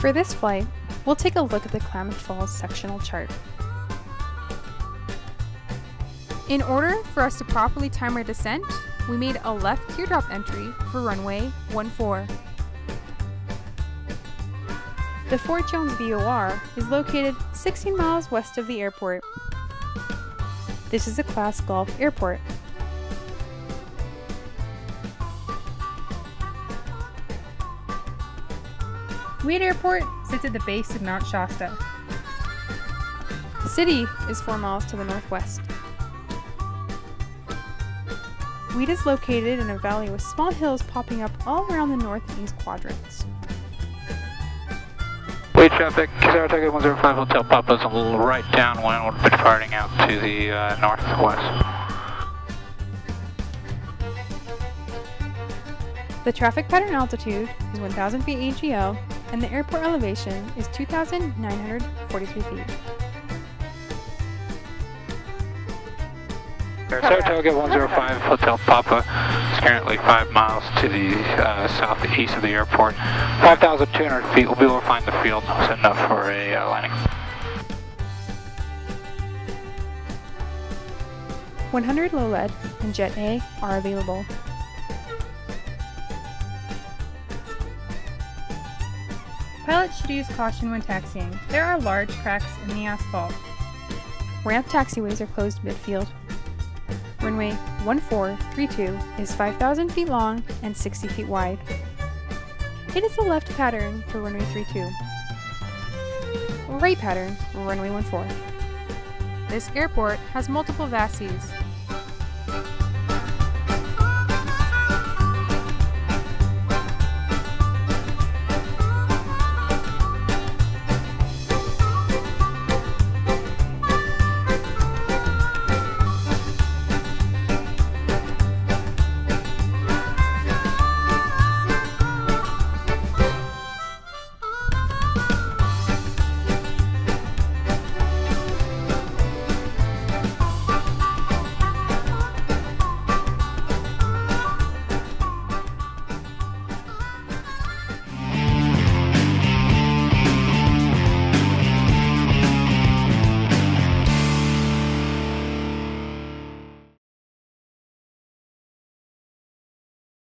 For this flight, we'll take a look at the Klamath Falls sectional chart. In order for us to properly time our descent, we made a left teardrop entry for runway 14. The Fort Jones VOR is located 16 miles west of the airport. This is a Class Golf airport. Weed Airport sits at the base of Mount Shasta. The city is 4 miles to the northwest. Weed is located in a valley with small hills popping up all around the north and east quadrants. Weed traffic, Saratoga 105 Hotel Papa's a little right downwind, we'll be departing out to the uh, northwest. The traffic pattern altitude is 1,000 feet AGL and the airport elevation is 2,943 feet. Saratoga 105 Hotel Papa is currently 5 miles to the uh, southeast of the airport. 5,200 feet, we'll be able to find the field, set enough for a uh, landing. 100 low lead and Jet A are available. Pilots should use caution when taxiing. There are large cracks in the asphalt. Ramp taxiways are closed midfield. Runway 1432 is 5,000 feet long and 60 feet wide. It is the left pattern for runway 32. Right pattern, runway 14. This airport has multiple VASIs,